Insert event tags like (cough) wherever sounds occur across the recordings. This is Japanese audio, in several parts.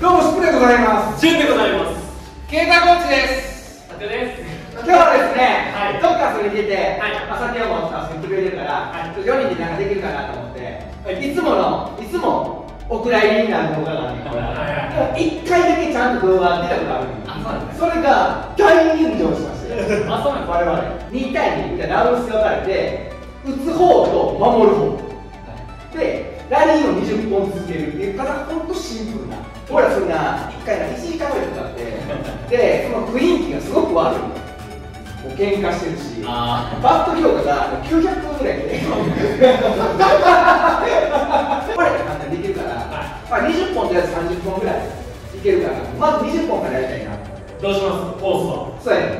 どうもスプレーでございます。ジュンでございます。ケータコーチです。今日はですね、はい。どっか遊びに出て、はい。まあ、さっきはもう遊びに来てくれてるから、はい。ちょっと4人でなんかできるかなと思って、い、つものいつもお蔵入りになる動画があるんだはいもう1回だけちゃんと動画出たことあるんですそれが大入場しましてあそうなん我々。2対2みたいなダブルスが分かれて打つ方と守る方。でラリーを20本続けるっていうただ本当シンプルな俺らそんな1回な1時間ぐらいかかって (laughs) でその雰囲気がすごく悪い。のもう喧嘩してるしあバット評価が900分ぐらいで (laughs) これ簡単にできるから、まあ、20本とりあえず30本ぐらいいけるからまず20本からやりたいな。どうします？コースそうやね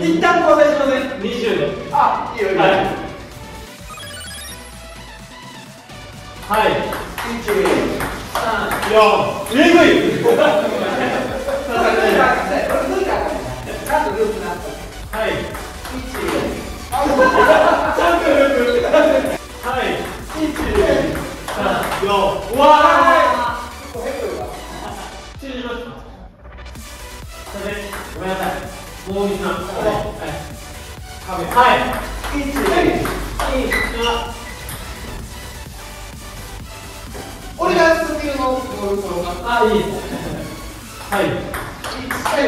一旦交代しませんこい。つい。はい。い。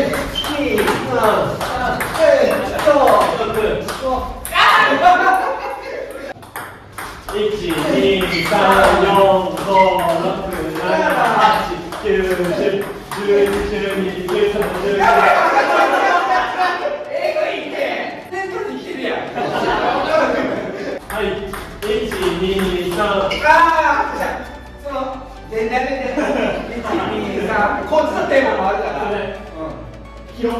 1234567891011121314こっちのテーマもあるから。ねうん。広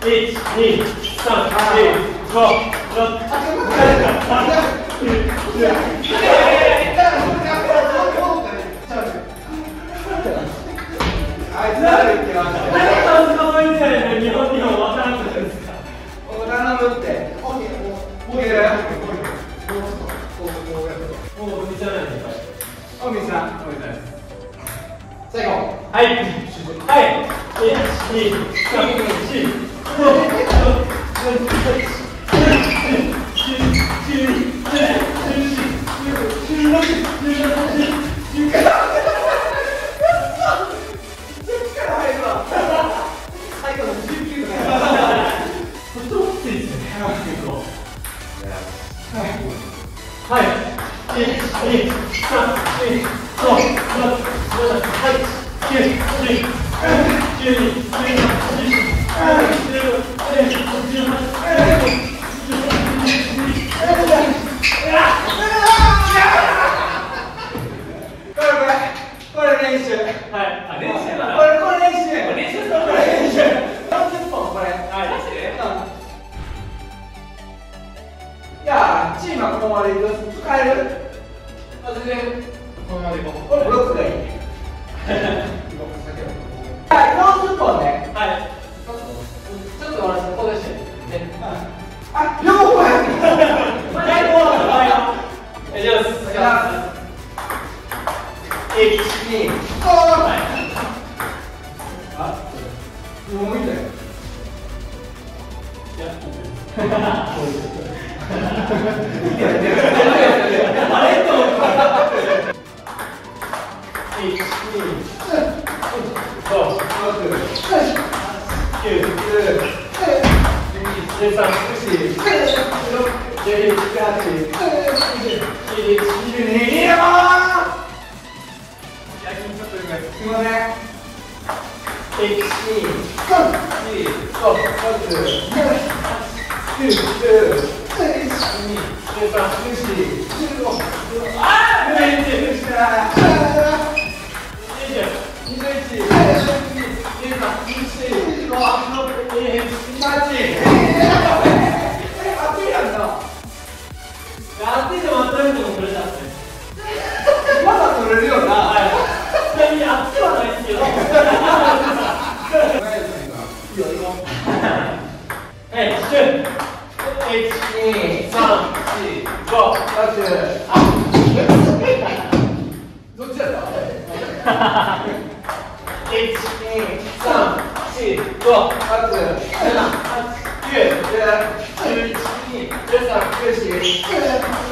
一二三四五六あいつら言ってました。何が数えじゃあチームはここまでいく。使える？あ全然このままでいこう。これブロックがいいね。じゃあ移動するとね。はい。ちょっと私ここでしてね、あ両方早く最高はい。お願い。しますお願い。します1、2、5、はい、あもう見たよい。や、Two, two. 六、八、七、月、十、三、三、十、三十、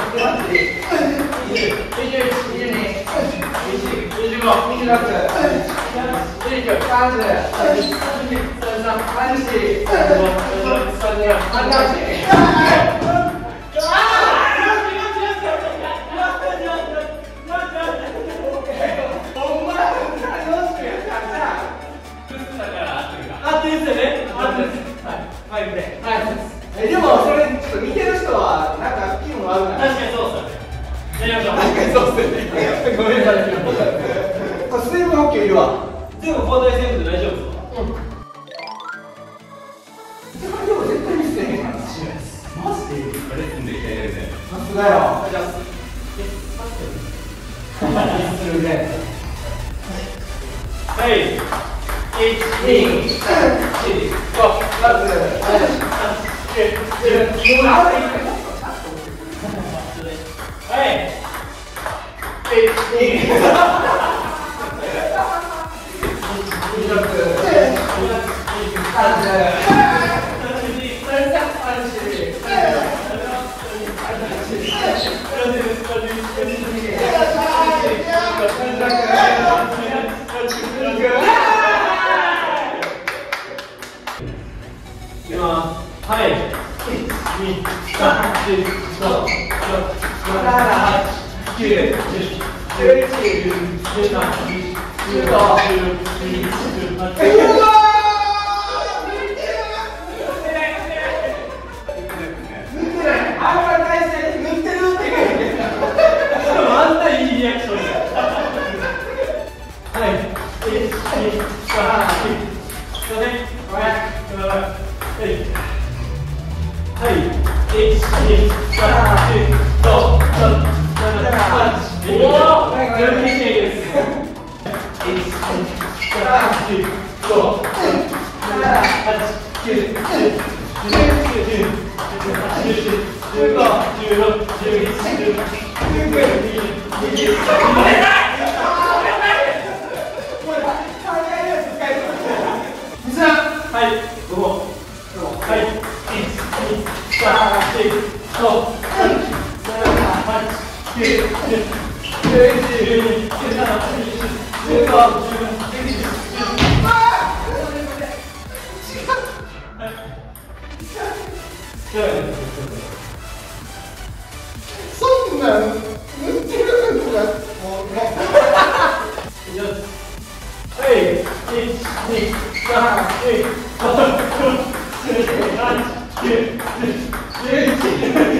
三十、三十、三十三、三十、三十、三十、三十。ごめんなさい。水分補給い。るわ。全部交代で。大丈夫で。すか。うん。で。も絶対。しい。マジで。あれね。さすがよ。じゃあ。す。はい。一、二、三、四、五、六、七、八、九、十、十、はい。はい、そんなん塗ってるのがもうね。1 2 3 4 5 6 7 8 9 10 11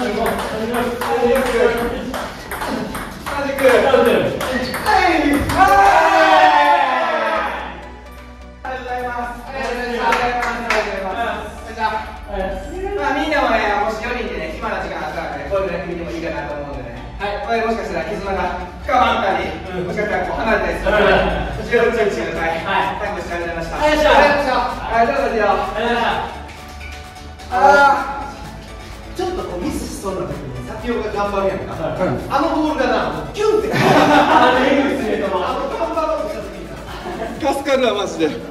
しかしたらこう離れたりするこちらこちらにしてください。はい。最後までありがとうございました。ありがとうございましたありがとうございましたありがとうございましたあーちょっとこうミスしそうな時に先ほどが頑張るやんか、はい。あのボールがなもうキュンって。(laughs) あのエグいスメートの。あの頑張ろうとした時にさ。助かるわマジで